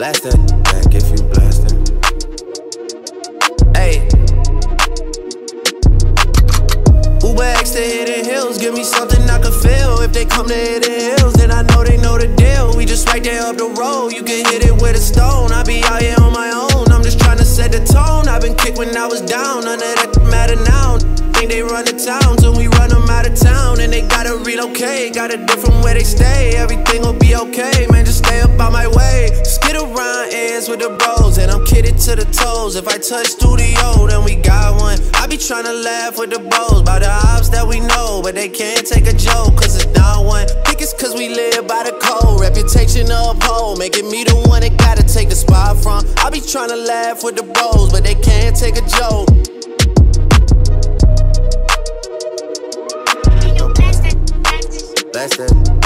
Blast back if you blasting. Hey. Uber X to Hidden Hills, give me something I can feel. If they come to Hidden Hills, then I know they know the deal. We just right there up the road, you can hit it with a stone. I be out here on my own, I'm just trying to set the tone. I've been kicked when I was down, none of that matter now. Think they run the town till we run them out of town, and they gotta relocate. Got a different where they stay, everything kidded to the toes. If I touch studio, then we got one. I be trying to laugh with the bros by the ops that we know, but they can't take a joke, cause it's not one. Think it's cause we live by the code, reputation uphold, making me the one that gotta take the spot from. I be trying to laugh with the bros, but they can't take a joke. Blast that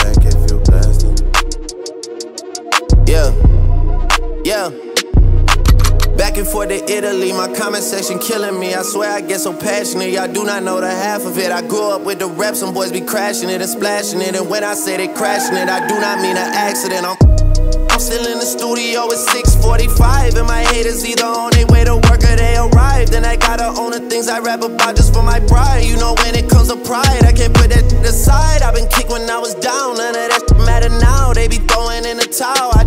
Back and forth Italy, my comment section killing me. I swear I get so passionate, y'all do not know the half of it. I grew up with the rap, some boys be crashing it and splashing it. And when I say they crashing it, I do not mean an accident. I'm, still in the studio at 6:45, and my haters either on their way to work or they arrived. And I gotta own the things I rap about just for my pride. You know when it comes to pride, I can't put that aside. I've been kicked when I was down, none of that matter now. They be throwing in the towel.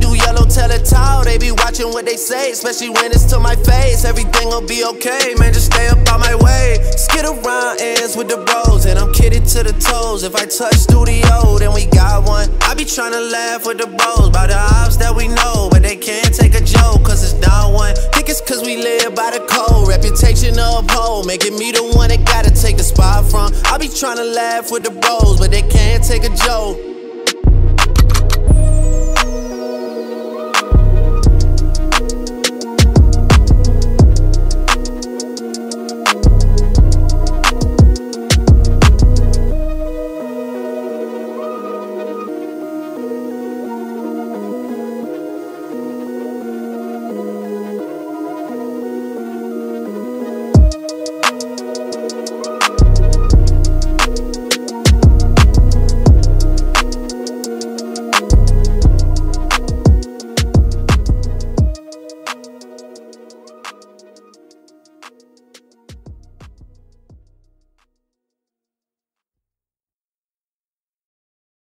They be watching what they say, especially when it's to my face. Everything will be okay, man. Just stay up on my way. Skid around ends with the bros, and I'm kidded to the toes. If I touch studio, then we got one. I be trying to laugh with the bros about the ops that we know, but they can't take a joke, cause it's not one. Think it's cause we live by the code, reputation uphold, making me the one that gotta take the spot from. I be trying to laugh with the bros, but they can't take a joke.